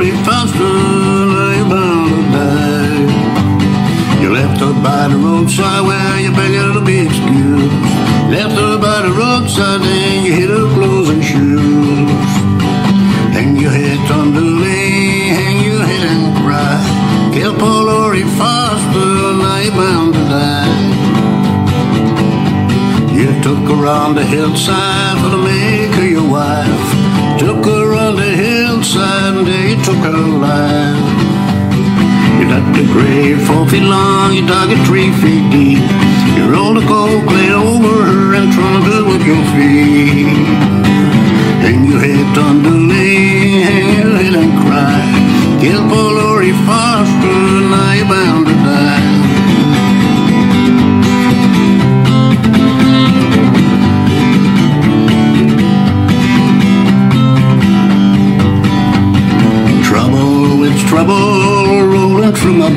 Now you're bound to die. You left her by the roadside where you begging to be excused. Left her by the roadside, then you hit her clothes and shoes. Hang your head, Tom Dooley, hang your head and cry. Kill poor Laurie Foster, now you're bound to die. You took on the hillside for the make alive. You got the grave four feet long, you dug it three feet deep. You rolled a cold clay over her and trundled with your feet.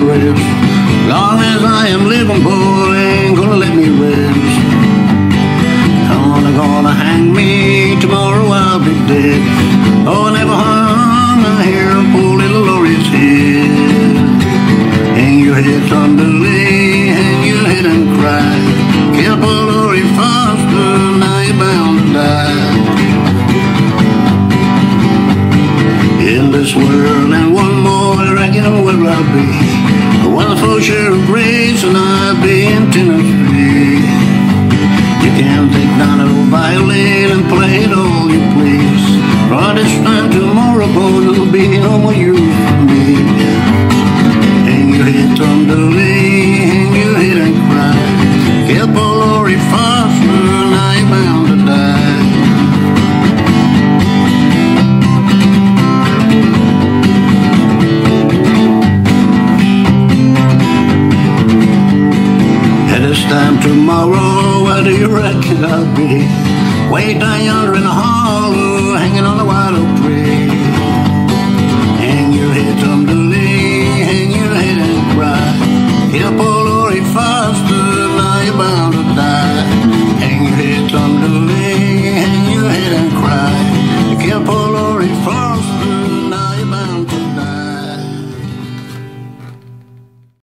Breast. Long as I am living, boy, ain't gonna let me rest. Gonna, gonna hang me, tomorrow I'll be dead. Oh, I never harm I hear poor little Laurie's head. Hang your head, Tom Dooley, hang your head and cry. Kill poor Laurie Foster, now you're bound to die. In this world and one more, I reckon where I'll be. Wonderful Sheriff Grayson, and I'll be in Tennessee. You can take down a violin and play it all you please. For this time tomorrow, boy, it'll be no more use for me. Hang your head, Tom Dooley, hang your head and cry. Kill tomorrow, where do you reckon I'll be? Way down yonder in the hollow, hanging on a wild oak